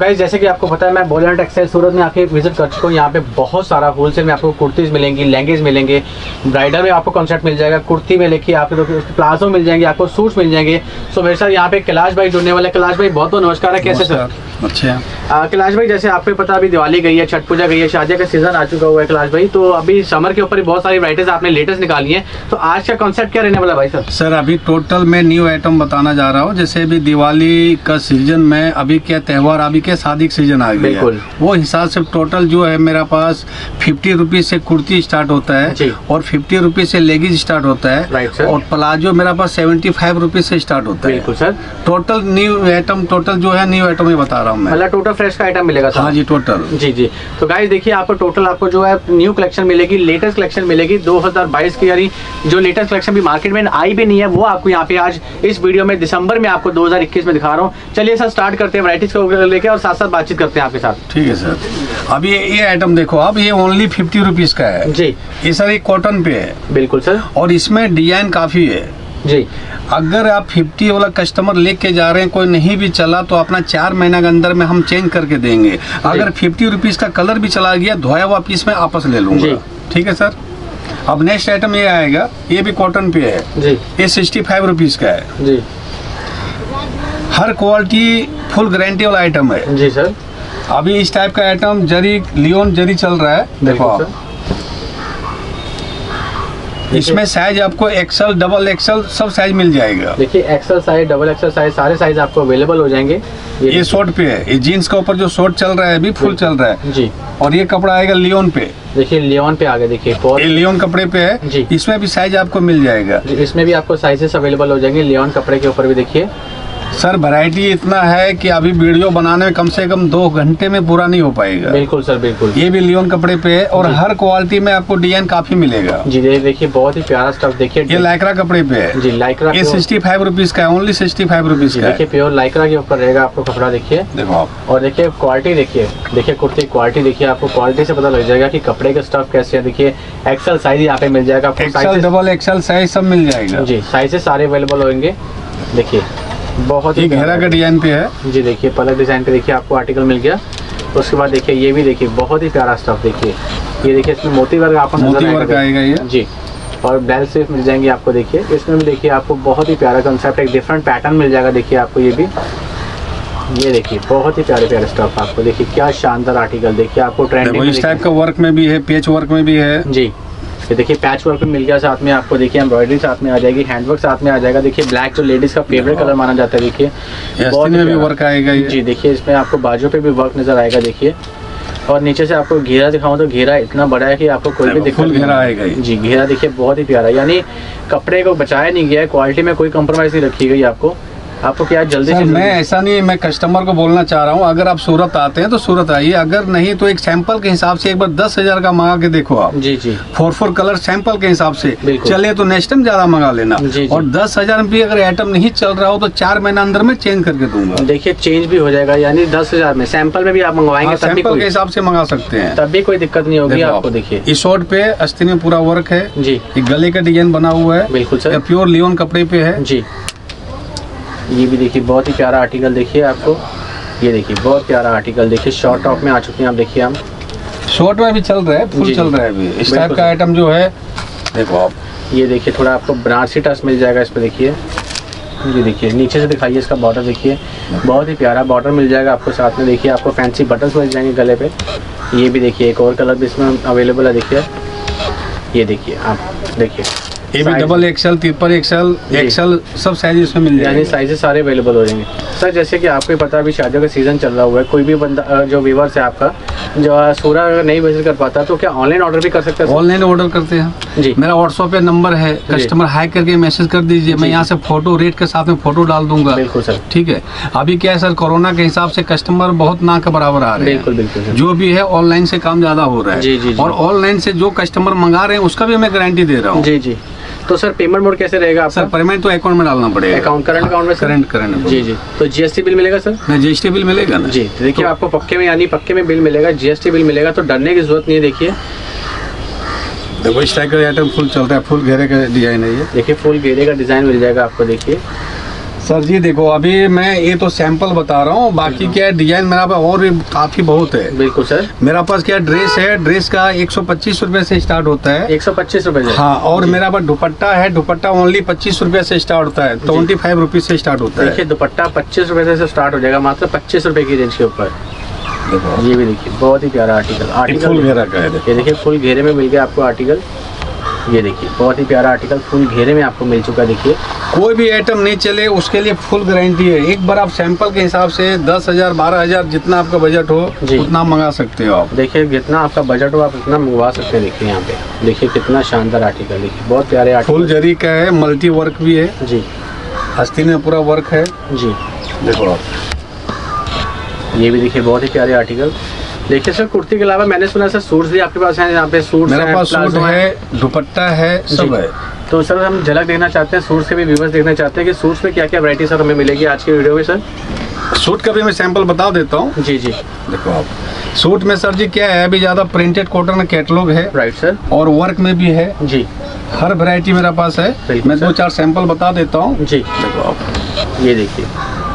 Guys जैसे कि आपको पता है मैं बोलियन टेक्सटाइल सूरत में आके विज़िट कर चुका हूँ। यहाँ पे बहुत सारा होलसेल में आपको कुर्तीज मिलेंगी लहंगेज मिलेंगे ब्राइडल में आपको कॉन्सेप्ट मिल जाएगा कुर्ती में लेके आपको तो प्लाजो मिल जाएँगे आपको सूट्स मिल जाएँगे। सो मेरे साथ यहाँ पे कैलाश भाई जुड़ने वाले कैलाश भाई बहुत बहुत नमस्कार है। कैसे सर? अच्छा कैलाश भाई जैसे आपको पता अभी दिवाली गई है छठ पूजा गई है शादी का सीज़न आ चुका हुआ है कैलाश भाई। तो अभी समर के ऊपर ही बहुत सारी वराइटीज आपने लेटेस्ट निकाली है। तो आज का कॉन्सेप्ट क्या रहने वाला भाई सर? सर अभी टोटल मैं न्यू आइटम बताना जा रहा हूँ। जैसे अभी दिवाली का सीज़न में अभी क्या त्यौहार अभी क्या शादी का सीज़न आ गया। बिल्कुल। वो हिसाब से टोटल जो है मेरा पास फिफ्टी रुपीज़ से कुर्ती स्टार्ट होता है और फिफ्टी रुपीज़ से लेगिज स्टार्ट होता है और प्लाजो मेरा पास सेवेंटी फाइव रुपीज़ से स्टार्ट होता है। बिल्कुल sir total new item total जो है न्यू आइटम बता रहा हूँ मैं। मतलब टोटल फ्रेश का आइटम मिलेगा हाँ जी टोटल जी जी। तो गाइस देखिए आपको टोटल आपको जो है न्यू कलेक्शन मिलेगी लेटेस्ट कलेक्शन मिलेगी 2022 की। यानी जो लेटेस्ट कलेक्शन भी मार्केट में आई भी नहीं है वो आपको यहाँ पे आज इस वीडियो में दिसंबर में आपको 2021 में दिखा रहा हूँ। चलिए सर स्टार्ट करते हैं। वराइटीज को लेके और साथ साथ बातचीत करते हैं आपके साथ। ठीक है सर। अब ये ये आइटम देखो अब ये ओनली फिफ्टी रुपीज़ का है। जी। ये सर ये कॉटन पे है। बिल्कुल सर। और इसमें डिज़ाइन काफ़ी है। जी। अगर आप 50 वाला कस्टमर लेके जा रहे हैं कोई नहीं भी चला तो अपना चार महीना के अंदर में हम चेंज करके देंगे। अगर फिफ्टी रुपीज़ का कलर भी चला गया धोया हुआ पीस में आपस ले लूँगा। ठीक है सर? अब नेक्स्ट आइटम ये आएगा ये भी कॉटन पे है। जी। ये सिक्सटी फाइव रुपीज़ का है। जी। हर क्वालिटी फुल गारंटी वाला आइटम है। जी सर। अभी इस टाइप का आइटम जरी लियोन जरी चल रहा है देखो आप। इसमें साइज़ आपको एक्सल डबल एक्सल सब साइज़ मिल जाएगा। देखिए XL size double XL size सारे साइज़ आपको अवेलेबल हो जाएँगे। ये शॉर्ट पे है। ये जीन्स के ऊपर जो शॉर्ट चल रहा है अभी फुल चल रहा है। जी। और ये कपड़ा आएगा लियोन पे। देखिए लियोन पे आगे देखिए ये लियोन कपड़े पे है। जी। इसमें भी साइज़ आपको मिल जाएगा। इसमें भी आपको साइजेस अवेलेबल हो जाएँगे। लियोन कपड़े के ऊपर भी देखिए। सर वैरायटी इतना है कि अभी वीडियो बनाने में कम से कम दो घंटे में पूरा नहीं हो पाएगा। बिल्कुल सर बिल्कुल। ये भी लियोन कपड़े पे है और हर क्वालिटी में आपको डिज़ाइन काफ़ी मिलेगा। जी देखिए बहुत ही प्यारा स्टफ़ देखिए ये लाइक्रा कपड़े पे है। जी लाइक्रा ये सिक्सटी फाइव रुपीज़ का है ओनली सिक्सटी फाइव रुपीज़ का देखिए प्योर लाइक्रा के ऊपर रहेगा आपको कपड़ा देखिए। देखो आप। और देखिए क्वालिटी देखिए देखिए कुर्ती क्वालिटी देखिए आपको क्वालिटी से पता लग जाएगा की कपड़े का स्टफ़ कैसे है। देखिए एक्सल साइज़ यहाँ पे मिल जाएगा डबल एक्सल साइज़ सब मिल जाएगा। जी साइजेस सारे अवेलेबल होंगे। देखिए। बहुत ही घेरा का डिज़ाइन पे है। जी देखिए पलक डिज़ाइन पे देखिए आपको आर्टिकल मिल गया। उसके बाद देखिए ये भी देखिए बहुत ही प्यारा स्टफ़ देखिए। ये देखिए इसमें मोती वर्क आपको नज़र मोती आएगा आएगा ये। जी और बेल स्लीव मिल जाएँगे आपको देखिए। इसमें भी देखिए आपको बहुत ही प्यारा कंसेप्ट एक डिफरेंट पैटर्न मिल जाएगा देखिए आपको ये भी। ये देखिए बहुत ही प्यारे प्यारे स्टफ़ आपको देखिए। क्या शानदार आर्टिकल देखिए आपको देखो ट्रेंडिंग इस टाइप का वर्क में भी है पेच वर्क में भी है। जी। ये देखिए पैच वर्क मिल गया साथ में आपको देखिए एम्ब्रॉयडरी साथ में आ जाएगी हैंडवर्क साथ में आ जाएगा। देखिए ब्लैक जो लेडीज़ का फेवरेट कलर माना जाता है देखिए। बहुत में भी वर्क आएगा जी देखिए इसमें आपको बाजू पे भी वर्क नज़र आएगा देखिए। और नीचे से आपको घेरा दिखाऊँ तो घेरा इतना बड़ा है कि आपको कोई भी देखो, दिक्कत घेरा आएगा जी घेरा देखिए बहुत ही प्यारा। यानी कपड़े को बचाया नहीं गया है क्वालिटी में कोई कम्प्रोमाइज नहीं रखी गई आपको। आपको क्या जल्दी सर से मैं ऐसा नहीं मैं कस्टमर को बोलना चाह रहा हूँ। अगर आप सूरत आते हैं तो सूरत आइए। अगर नहीं तो एक सैंपल के हिसाब से एक बार दस हज़ार का मंगा के देखो आप। जी जी। फोर फोर कलर सैंपल के हिसाब से। चले तो नेक्स्ट टाइम ज़्यादा मंगा लेना। जी, जी। और दस हज़ार में भी अगर आइटम नहीं चल रहा हो तो चार महीना अंदर में चेंज करके दूँगा। देखिए चेंज भी हो जाएगा यानी दस हज़ार में। सैंपल में भी आप मंगवाएँगे हाँ, सैंपल के हिसाब से मंगा सकते हैं। तब भी कोई दिक्कत नहीं होगी आपको देखिए। इस शॉर्ट पे अस्तिन में पूरा वर्क है। जी। गले का डिज़ाइन बना हुआ है। बिल्कुल सर। प्योर लियोन कपड़े पे है। जी। ये भी देखिए बहुत ही प्यारा आर्टिकल देखिए आपको। ये देखिए बहुत प्यारा आर्टिकल देखिए। शॉर्ट टॉप में आ चुके हैं आप देखिए हम। शॉर्ट में भी चल रहा है फुल चल रहा है अभी। इस टाइप का आइटम जो है देखो आप। ये देखिए थोड़ा आपको बनारसी टच मिल जाएगा इस पर देखिए। ये देखिए नीचे से दिखाइए इसका बॉर्डर देखिए। बहुत ही प्यारा बॉर्डर मिल जाएगा आपको साथ में देखिए। आपको फैंसी बटन्स मिल जाएँगे गले पे। ये भी देखिए एक और कलर भी इसमें अवेलेबल है देखिए। ये देखिए आप देखिए। ये भी double XL triple XL. XL सब साइज़ इसमें मिल जाएँगे। साइजेस सारे अवेलेबल हो जाएँगे। सर जैसे कि आपको पता है अभी शादियों का सीज़न चल रहा हुआ है कोई भी बंदा जो व्यूवर्स है आपका जो सूरा अगर नहीं विज़िट कर पाता तो क्या ऑनलाइन ऑर्डर भी कर सकता है? ऑनलाइन ऑर्डर करते हैं। जी। मेरा व्हाट्सएप पे नंबर है कस्टमर हाई करके मैसेज कर दीजिए मैं यहाँ से फ़ोटो रेट के साथ में फ़ोटो डाल दूँगा। बिल्कुल सर ठीक है? अभी क्या है सर कोरोना के हिसाब से कस्टमर बहुत ना के बराबर आ रहे हैं। बिल्कुल बिल्कुल जो भी है ऑनलाइन से काम ज़्यादा हो रहा है। जी, जी, जी। और ऑनलाइन से जो कस्टमर मंगा रहे हैं उसका भी मैं गारंटी दे रहा हूँ। जी जी। तो सर पेमेंट मोड कैसे रहेगा सर पेमेंट तो अकाउंट में डालना पड़ेगा। अकाउंट करंट अकाउंट में करंट करंट जी जी। तो जीएसटी बिल मिलेगा सर नहीं जीएसटी बिल मिलेगा ना? जी तो देखिए आपको पक्के में यानी पक्के में बिल मिलेगा जीएसटी बिल मिलेगा तो डरने की ज़रूरत नहीं है देखिए। टाइप का आइटम फुल चलता है फुल घेरे का डिज़ाइन है ये। देखिए फुल घेरे का डिज़ाइन मिल जाएगा आपको देखिए। सर जी देखो अभी मैं ये तो सैंपल बता रहा हूँ बाकी क्या है डिज़ाइन मेरा पास और भी काफ़ी बहुत है। बिल्कुल सर। मेरा पास क्या ड्रेस है ड्रेस का एक सौ पच्चीस रूपए से स्टार्ट होता है। एक सौ पच्चीस रुपए हाँ और मेरा पास दुपट्टा है दुपट्टा ओनली पच्चीस रूपए से स्टार्ट होता है ट्वेंटी फाइव रुपीज़ से स्टार्ट होता देखिए है दुपट्टा पच्चीस रुपए से स्टार्ट हो जाएगा मात्र पच्चीस रुपए की रेंज के ऊपर। ये भी देखिए बहुत ही प्यारा आर्टिकल आर्टिकल फुल घेरा का है ये देखिए फुल घेरे में मिल गया आपको आर्टिकल ये देखिए बहुत ही प्यारा आर्टिकल फुल घेरे में आपको मिल चुका है देखिए। कोई भी आइटम नहीं चले उसके लिए फुल गारंटी है। एक बार आप सैंपल के हिसाब से दस हज़ार बारह हज़ार जितना आपका बजट हो। उतना मंगा सकते हो आप। देखिए जितना आपका बजट हो आप उतना मंगवा सकते हैं देखिए यहाँ पे। देखिए कितना शानदार आर्टिकल देखिए बहुत प्यारे आर्टिकल फुल जरी का है मल्टी वर्क भी है। जी। हस्ती में पूरा वर्क है। जी। देखो आप। ये भी देखिए बहुत ही प्यारे आर्टिकल देखिए सर कुर्ती के अलावा मैंने सुना सर सूट्स भी आपके पास हैं यहाँ पे सूट्स मेरे पास सूट है दुपट्टा है सब है। तो सर हम झलक देखना चाहते हैं सूट्स के भी व्यूवर्स देखना चाहते हैं कि सूट्स में क्या क्या वैरायटी सर हमें मिलेगी आज की वीडियो में सर? सूट का भी मैं सैंपल बता देता हूँ। जी जी। देखो आप सूट में सर जी क्या है अभी ज़्यादा प्रिंटेड कॉटन कैटलॉग है। राइट सर और वर्क में भी है। जी। हर वैरायटी मेरे पास है। मैं दो चार सैंपल बता देता हूँ। जी। देखो आप। ये देखिए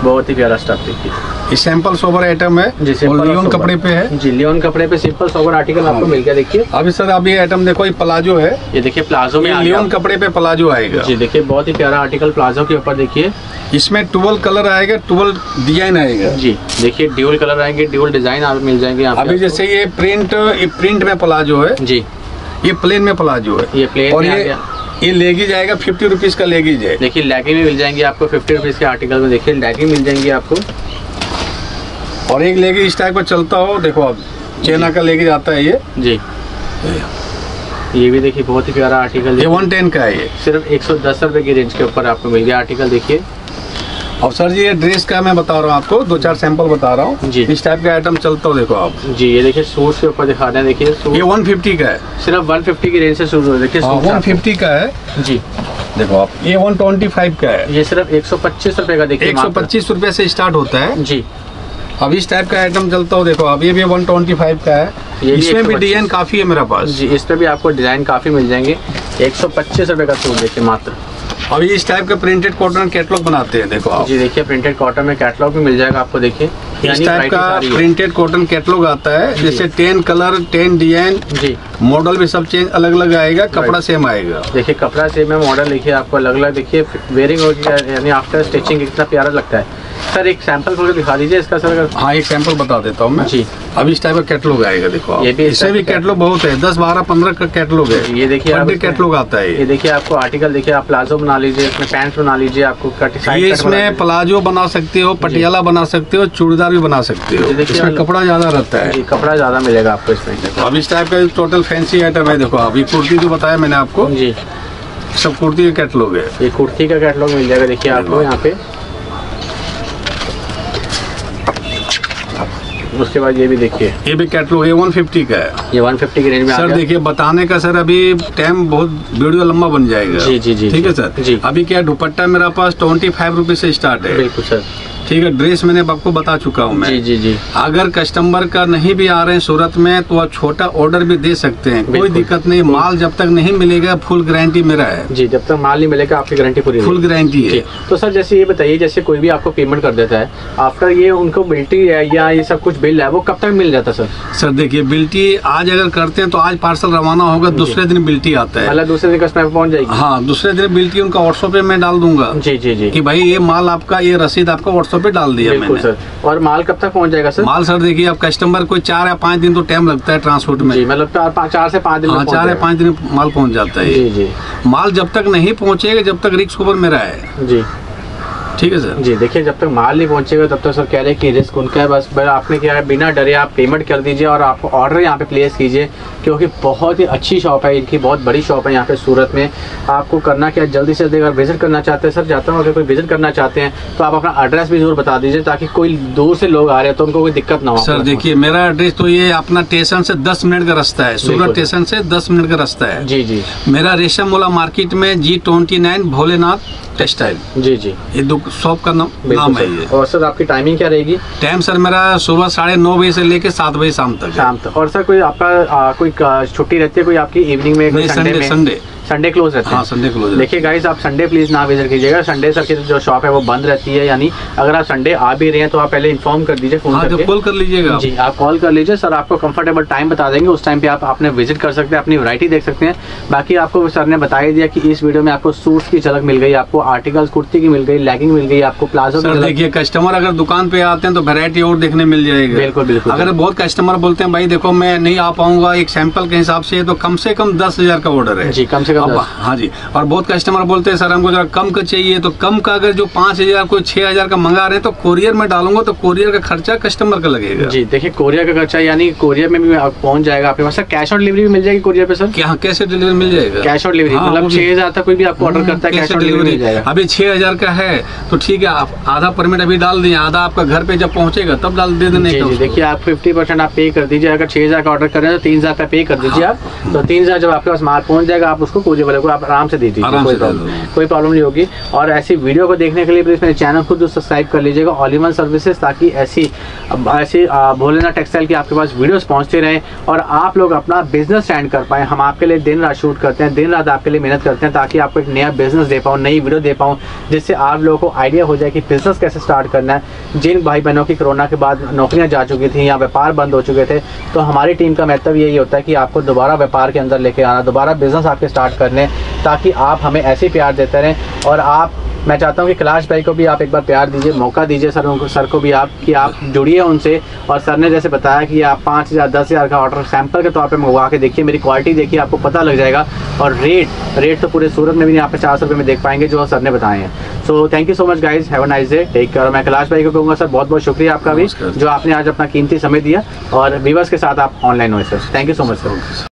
बहुत ही प्यारा स्टफ़ देखिए। ये सैंपल सोवर आइटम है। जी और लियोन कपड़े पे है। जी लियोन कपड़े पे सिंपल सोवर आर्टिकल आपको हाँ। मिल गया देखिए। अभी सर अभी ये आइटम देखो ये प्लाजो है। ये देखिए प्लाजो में लियोन कपड़े पे प्लाजो आएगा। जी देखिए बहुत ही प्यारा आर्टिकल प्लाजो के ऊपर देखिए। इसमें ट्वेल्व कलर आएगा ट्वेल्व डिज़ाइन आएगा। जी देखिए ड्यूल कलर आएँगे ड्यूल डिज़ाइन आप मिल जाएँगे अभी जैसे ये प्रिंट ये प्रिंट में प्लाजो है। जी। ये प्लेन में प्लाजो है। ये प्लेन और ये ये लेगी जाएगा फिफ्टी रुपीज़ का लेगी जाए देखिए लैगिंग भी मिल जाएँगे आपको फिफ्टी रुपीज़ के आर्टिकल में देखिए लैगिंग मिल जाएँगी आपको। और एक लेगी इस टाइप का चलता हो देखो अब चेना का लेके जाता है ये। जी। ये। भी देखिए बहुत ही प्यारा आर्टिकल ये वन टेन का है ये। सिर्फ़ एक सौ दस रुपये की रेंज के ऊपर आपको मिल गया आर्टिकल देखिए। और सर जी ये ड्रेस का मैं बता रहा हूँ आपको दो चार सैंपल बता रहा हूँ। जी। इस टाइप का आइटम चलता हो देखो आप। जी ये देखिए सूट के ऊपर दिखा रहे हैं देखिए ये वन फिफ्टी का है। सिर्फ़ 150 की रेंज से शुरू हो देखिए वन फिफ्टी का है। जी। देखो आप ये वन ट्वेंटी फाइव का है। ये सिर्फ़ एक सौ पच्चीस रुपये का देखिए एक सौ पच्चीस रुपये से स्टार्ट होता है। जी। अब इस टाइप का आइटम चलता हो देखो अब ये भी वन ट्वेंटी फाइव का है। ये इसमें भी डिज़ाइन काफ़ी है मेरे पास। जी इस पे भी आपको डिज़ाइन काफ़ी मिल जाएँगे। एक सौ पच्चीस रुपये का सूट देखिए मात्र। अभी इस टाइप का प्रिंटेड कॉटन कैटलॉग बनाते हैं देखो आप। जी देखिए प्रिंटेड कॉटन में कैटलॉग भी मिल जाएगा आपको देखिए। इस टाइप का प्रिंटेड कॉटन कैटलॉग आता है जैसे टेन कलर टेन डिज़ाइन जी। मॉडल भी सब चेंज अलग अलग आएगा कपड़ा सेम आएगा। देखिए कपड़ा से मैं मॉडल देखिए आपको अलग अलग देखिए वेयरिंग हो गया यानी आफ्टर स्टिचिंग कितना प्यारा लगता है। सर एक सैंपल के दिखा दीजिए इसका सर अगर हाँ एक सैंपल बता देता हूँ मैं। जी। अब इस टाइप का कैटलॉग आएगा देखो आप। ये भी इससे भी कैटलॉग बहुत है दस बारह पंद्रह का कैटलॉग है। ये देखिए आप कैटलॉग आता है। ये देखिए आपको आर्टिकल देखिए आप प्लाजो बना लीजिए इसमें पैंट बना लीजिए आपको कट ये इसमें प्लाजो बना सकते हो पटियाला बना सकते हो चूड़ीदार भी बना सकते हो। देखिए इसमें कपड़ा ज़्यादा रहता है। कपड़ा ज़्यादा मिलेगा आपको इसमें। अब इस टाइप का टोटल फैंसी आइटम है देखो अभी कुर्ती जो बताया मैंने आपको। जी। सब कुर्ती का कैटलॉग है। ये कुर्ती का कैटलॉग मिल जाएगा देखिए आपको यहाँ पे। उसके बाद ये भी देखिए। ये भी कैटलॉग है वन फिफ्टी का है। ये 150 की रेंज में सर देखिए बताने का सर अभी टाइम बहुत वीडियो लंबा बन जाएगा। जी, जी, जी, ठीक है सर जी। अभी क्या दुपट्टा मेरा पास ट्वेंटी फाइव रुपीज़ से स्टार्ट है। बिल्कुल सर ठीक है ड्रेस मैंने आपको बता चुका हूँ मैं। जी जी जी। अगर कस्टमर का नहीं भी आ रहे हैं सूरत में तो आप छोटा ऑर्डर भी दे सकते हैं। कोई दिक्कत नहीं माल जब तक नहीं मिलेगा फुल गारंटी मेरा है। जी जब तक माल नहीं मिलेगा आपकी गारंटी पूरी फुल गारंटी है। तो सर जैसे ये बताइए जैसे कोई भी आपको पेमेंट कर देता है आफ्टर ये उनको बिल्टी है या ये सब कुछ बिल है वो कब तक मिल जाता है सर? सर देखिए बिल्टी आज अगर करते हैं तो आज पार्सल रवाना होगा दूसरे दिन बिल्टी आता है। मतलब दूसरे दिन कस्टमर पहुँच जाएगी। हाँ दूसरे दिन बिल्टी उनका व्हाट्सएप पे मैं डाल दूँगा जी जी जी। कि भाई ये माल आपका ये रसीद आपका व्हाट्सएप पे डाल दिया मैंने। सर। और माल कब तक पहुँच जाएगा सर? माल सर देखिए अब कस्टमर को चार या पाँच दिन तो टाइम लगता है ट्रांसपोर्ट में। जी मतलब चार चार से पाँच दिन हाँ चार या पाँच दिन माल पहुँच जाता है। जी जी। माल जब तक नहीं पहुँचेगा जब तक रिक्स ऊपर मेरा है। जी। ठीक है सर जी देखिए जब तक माल नहीं पहुंचेगा तब तक सर कह रहे हैं कि रिस्क उनका है बस बस आपने क्या है बिना डरे आप पेमेंट कर दीजिए और आप ऑर्डर यहाँ पे प्लेस कीजिए क्योंकि बहुत ही अच्छी शॉप है इनकी बहुत बड़ी शॉप है यहाँ पे सूरत में। आपको करना क्या जल्दी से जल्दी अगर विज़िट करना चाहते हैं सर जाता हूँ अगर कोई विज़िट करना चाहते हैं तो आप अपना एड्रेस भी ज़रूर बता दीजिए ताकि कोई दूर से लोग आ रहे हैं तो उनको कोई दिक्कत ना हो सर देखिए मेरा एड्रेस तो ये अपना स्टेशन से 10 मिनट का रास्ता है सूरत स्टेशन से 10 मिनट का रास्ता है। जी जी। मेरा रेशम मोला मार्केट में जी ट्वेंटी नाइन भोलेनाथ टेक्सटाइल। जी जी। ये दो शॉप का नाम नाम है ये। और सर आपकी टाइमिंग क्या रहेगी? टाइम सर मेरा सुबह साढ़े नौ बजे से लेके सात बजे शाम तक शाम तक। और सर कोई आपका आ, कोई छुट्टी रहती है कोई आपकी इवनिंग में संडे संडे संडे क्लोज रहते हैं। हाँ संडे क्लोज देखिए गाइस आप संडे प्लीज़ ना विज़िट कीजिएगा। संडे सर की जो शॉप है वो बंद रहती है यानी अगर आप संडे आ भी रहे हैं तो आप पहले इन्फॉर्म कर दीजिए फ़ोन हाँ कॉल कर लीजिएगा जी आप कॉल कर लीजिए। सर आपको कंफर्टेबल टाइम बता देंगे। उस टाइम पे आप आपने विज़िट कर सकते हैं अपनी वैरायटी देख सकते हैं। बाकी आपको सर ने बता ही दिया कि इस वीडियो में आपको सूट की झलक मिल गई आपको आर्टिकल्स कुर्ती की मिल गई लेगिंग मिल गई आपको प्लाजो सर देखिए कस्टमर अगर दुकान पे आते हैं तो वेरायटी और देखने मिल जाएगी। बिल्कुल, बिल्कुल। अगर बहुत कस्टमर बोलते हैं भाई देखो मैं नहीं आ पाऊँगा एक सैंपल के हिसाब से तो कम से कम दस हज़ार का ऑर्डर है। जी कम से कम अब हाँ जी और बहुत कस्टमर बोलते हैं सर हमको जरा कम का चाहिए। तो कम का अगर जो पाँच हज़ार कोई छह हज़ार का मंगा रहे हैं तो कोरियर में डालूँगा तो कोरियर का खर्चा कस्टमर का लगेगा। जी देखिए कोरियर का खर्चा यानी कोरियर में भी पहुँच जाएगा आपके पास। सर कैश ऑन डिलीवरी मिल जाएगी कोरियर पे सर? क्या कैसे डिलीवरी मिल जाएगा? कैश ऑन डिलीवरी हाँ, मतलब छह हज़ार तक कोई भी आपको ऑर्डर करता है कैश ऑन डिलीवरी अभी छह हज़ार का है तो ठीक है आप आधा परमिट अभी डाल दिए आधा आपका घर पे जब पहुंचेगा तब डाल दे देने। देखिए आप फिफ्टी परसेंट आप पे कर दीजिए अगर छह हज़ार का ऑर्डर कर रहे हैं तो तीन हज़ार का पे कर दीजिए आप। तो तीन हज़ार जब आपके पास माल पहुँच जाएगा आप उसको वाले को आप आराम से दे दीजिए कोई प्रॉब्लम कोई प्रॉब्लम नहीं होगी। और ऐसी वीडियो को देखने के लिए प्लीज़ मेरे चैनल को जो सब्सक्राइब कर लीजिएगा ऑल इन वन सर्विसेज़ ताकि ऐसी ऐसी भोलेनाथ टेक्सटाइल की आपके पास वीडियोस पहुँचते रहें और आप लोग अपना बिज़नेस स्टैंड कर पाए। हम आपके लिए दिन रात शूट करते हैं दिन रात आपके लिए मेहनत करते हैं ताकि आपको एक नया बिज़नेस दे पाऊँ नई वीडियो दे पाऊँ जिससे आप लोगों को आइडिया हो जाए कि बिज़नेस कैसे स्टार्ट करना है। जिन भाई बहनों की कोरोना के बाद नौकरियाँ जा चुकी थी या व्यापार बंद हो चुके थे तो हमारी टीम का महत्व यही होता है कि आपको दोबारा व्यापार के अंदर लेके आना दोबारा बिज़नेस आपके स्टार्ट करने ताकि आप हमें ऐसे प्यार देते रहें। और आप मैं चाहता हूँ कि कैलाश भाई को भी आप एक बार प्यार दीजिए मौका दीजिए सर उनको सर को भी आप कि आप जुड़िए उनसे। और सर ने जैसे बताया कि आप पाँच हज़ार दस हज़ार का ऑर्डर सैंपल के तौर पे मंगवा के देखिए मेरी क्वालिटी देखिए आपको पता लग जाएगा। और रेट रेट तो पूरे सूरत में भी नहीं आप चार सौ में देख पाएँगे जो सर ने बताए हैं। So thank you so much guys have nice day take care मैं कैलाश भाई को कहूँगा सर बहुत बहुत शुक्रिया आपका भी जो आपने आज अपना कीमती समय दिया। और व्यूवर्स के साथ आप ऑनलाइन हुए sir thank you so much sir